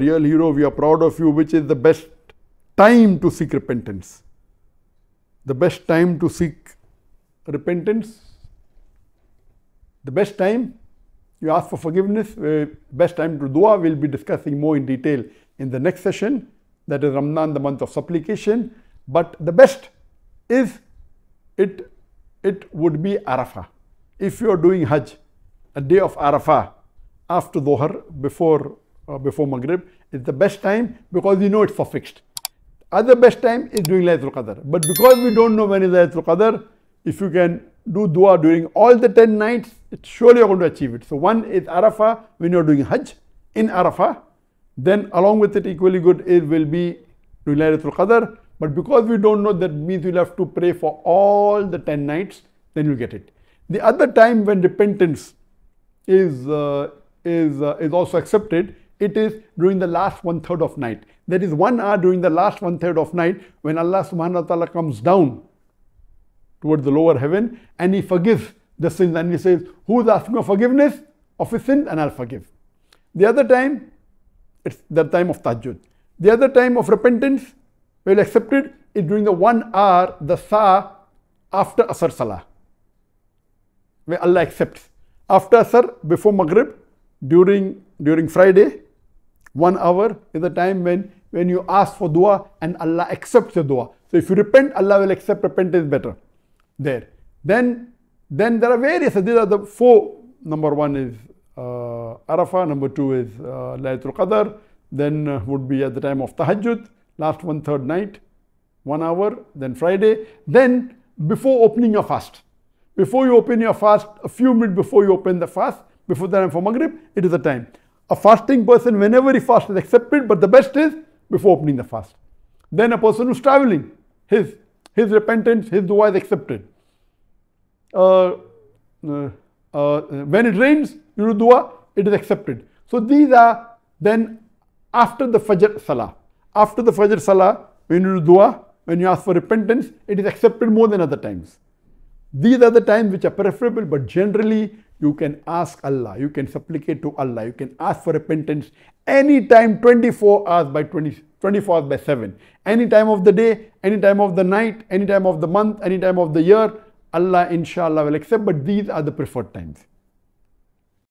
real hero, we are proud of you, which is the best time to seek repentance? The best time to seek repentance? The best time you ask for forgiveness, uh, best time to dua. We'll be discussing more in detail in the next session. That is Ramadan, the month of supplication. But the best is it, it would be Arafah. If you are doing Hajj, a day of Arafah after Dhuhr, before, uh, before Maghrib, is the best time because you know it's for fixed. Other best time is doing Laylatul Qadr. But because we don't know when is Laylatul Qadr, if you can do dua during all the 10 nights, it's surely you're going to achieve it. So one is Arafah when you're doing Hajj in Arafah. Then along with it equally good it will be doing Laylatul Qadr. But because we don't know that means we'll have to pray for all the 10 nights, then you'll get it. The other time when repentance is, uh, is, uh, is also accepted, it is during the last one third of night. There is one hour during the last one third of night when Allah subhanahu wa ta'ala comes down towards the lower heaven and He forgives the sins and He says, Who is asking for forgiveness of his sins? And I'll forgive. The other time, it's the time of tahajjud. The other time of repentance, well accepted, is during the one hour, the sa after Asr Salah, where Allah accepts. After Asr, before Maghrib, during, during Friday, one hour is the time when, when you ask for dua and Allah accepts your dua. So if you repent, Allah will accept repentance better there. Then, then there are various, these are the four. Number one is uh, Arafah, number two is uh, Laylatul Qadr, then uh, would be at the time of Tahajjud, last one third night, one hour, then Friday, then before opening your fast. Before you open your fast, a few minutes before you open the fast, before the time for Maghrib, it is the time. A fasting person, whenever he fasts, is accepted, but the best is before opening the fast. Then a person who's traveling, his, his repentance, his dua is accepted. Uh, uh, uh, when it rains, you do dua, it is accepted. So these are then after the Fajr Salah. After the Fajr Salah, when you do dua, when you ask for repentance, it is accepted more than other times. These are the times which are preferable, but generally you can ask Allah, you can supplicate to Allah, you can ask for repentance anytime 24 hours by 20, 24 hours by 7. Any time of the day, any time of the night, any time of the month, any time of the year, Allah inshallah will accept, but these are the preferred times.